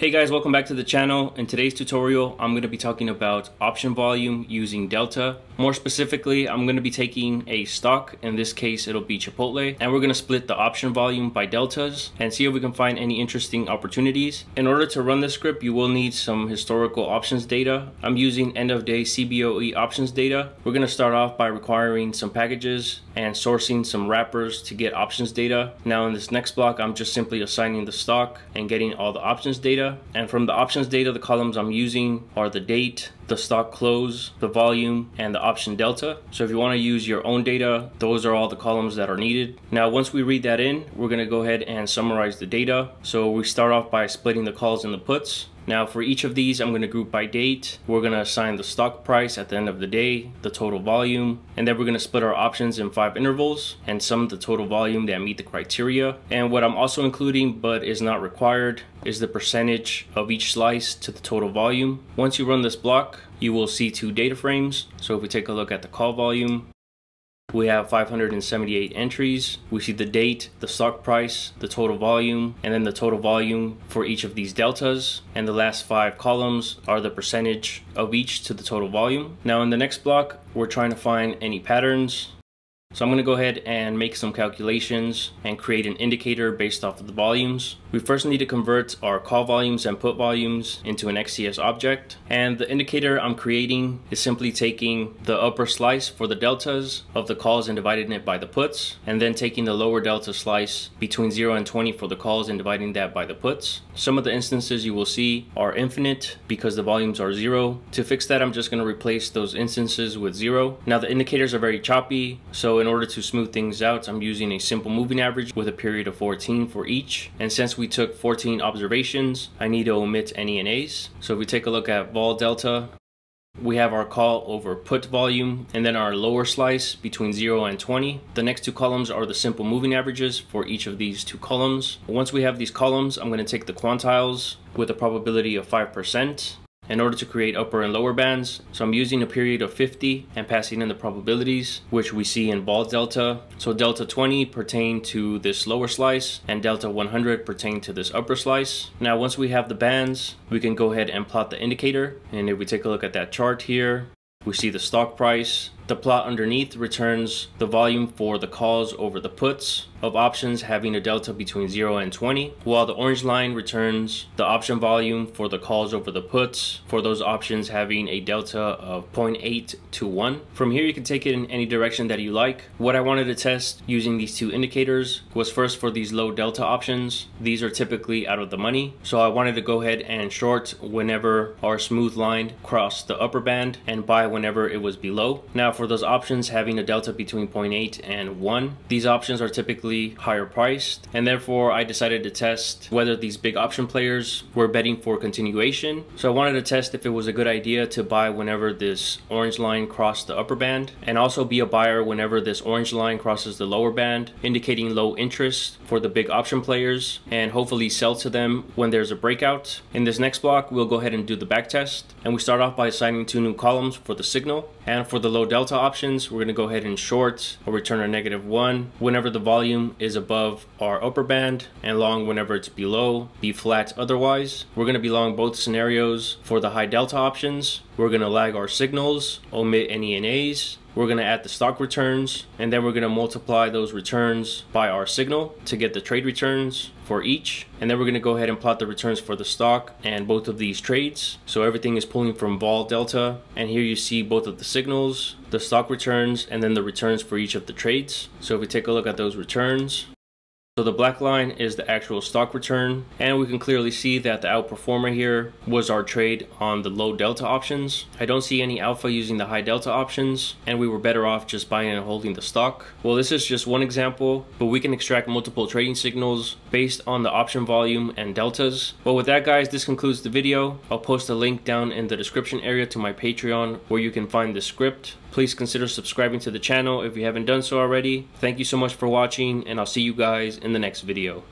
Hey guys, welcome back to the channel. In today's tutorial, I'm going to be talking about option volume using Delta. More specifically, I'm going to be taking a stock, in this case it'll be Chipotle, and we're going to split the option volume by deltas and see if we can find any interesting opportunities. In order to run this script, you will need some historical options data. I'm using end of day CBOE options data. We're going to start off by requiring some packages and sourcing some wrappers to get options data. Now in this next block, I'm just simply assigning the stock and getting all the options data and from the options data, the columns I'm using are the date, the stock close, the volume, and the option delta. So if you want to use your own data, those are all the columns that are needed. Now, once we read that in, we're going to go ahead and summarize the data. So we start off by splitting the calls and the puts. Now for each of these, I'm going to group by date. We're going to assign the stock price at the end of the day, the total volume, and then we're going to split our options in five intervals and sum the total volume that meet the criteria. And what I'm also including, but is not required, is the percentage of each slice to the total volume. Once you run this block, you will see two data frames. So if we take a look at the call volume, we have 578 entries. We see the date, the stock price, the total volume, and then the total volume for each of these deltas. And the last five columns are the percentage of each to the total volume. Now in the next block, we're trying to find any patterns so I'm going to go ahead and make some calculations and create an indicator based off of the volumes. We first need to convert our call volumes and put volumes into an xts object. And the indicator I'm creating is simply taking the upper slice for the deltas of the calls and dividing it by the puts. And then taking the lower delta slice between 0 and 20 for the calls and dividing that by the puts. Some of the instances you will see are infinite because the volumes are 0. To fix that, I'm just going to replace those instances with 0. Now the indicators are very choppy, so in order to smooth things out, I'm using a simple moving average with a period of 14 for each. And since we took 14 observations, I need to omit any NAs. So if we take a look at vol delta, we have our call over put volume and then our lower slice between 0 and 20. The next two columns are the simple moving averages for each of these two columns. Once we have these columns, I'm going to take the quantiles with a probability of 5% in order to create upper and lower bands. So I'm using a period of 50 and passing in the probabilities, which we see in vol delta. So delta 20 pertain to this lower slice and delta 100 pertain to this upper slice. Now once we have the bands, we can go ahead and plot the indicator. And if we take a look at that chart here, we see the stock price, the plot underneath returns the volume for the calls over the puts of options having a delta between 0 and 20, while the orange line returns the option volume for the calls over the puts for those options having a delta of 0.8 to 1. From here you can take it in any direction that you like. What I wanted to test using these two indicators was first for these low delta options. These are typically out of the money, so I wanted to go ahead and short whenever our smooth line crossed the upper band and buy whenever it was below. Now for those options having a delta between 0.8 and 1. These options are typically higher priced and therefore I decided to test whether these big option players were betting for continuation. So I wanted to test if it was a good idea to buy whenever this orange line crossed the upper band and also be a buyer whenever this orange line crosses the lower band indicating low interest for the big option players and hopefully sell to them when there's a breakout. In this next block we'll go ahead and do the back test and we start off by assigning two new columns for the signal and for the low delta delta options, we're going to go ahead and short or return a negative one whenever the volume is above our upper band and long whenever it's below, be flat otherwise. We're going to be long both scenarios for the high delta options. We're going to lag our signals, omit any NAs, we're going to add the stock returns and then we're going to multiply those returns by our signal to get the trade returns for each. And then we're going to go ahead and plot the returns for the stock and both of these trades. So everything is pulling from vol delta and here you see both of the signals the stock returns and then the returns for each of the trades. So if we take a look at those returns so the black line is the actual stock return and we can clearly see that the outperformer here was our trade on the low delta options. I don't see any alpha using the high delta options and we were better off just buying and holding the stock. Well this is just one example but we can extract multiple trading signals based on the option volume and deltas. Well with that guys this concludes the video. I'll post a link down in the description area to my Patreon where you can find the script. Please consider subscribing to the channel if you haven't done so already. Thank you so much for watching and I'll see you guys in the next video.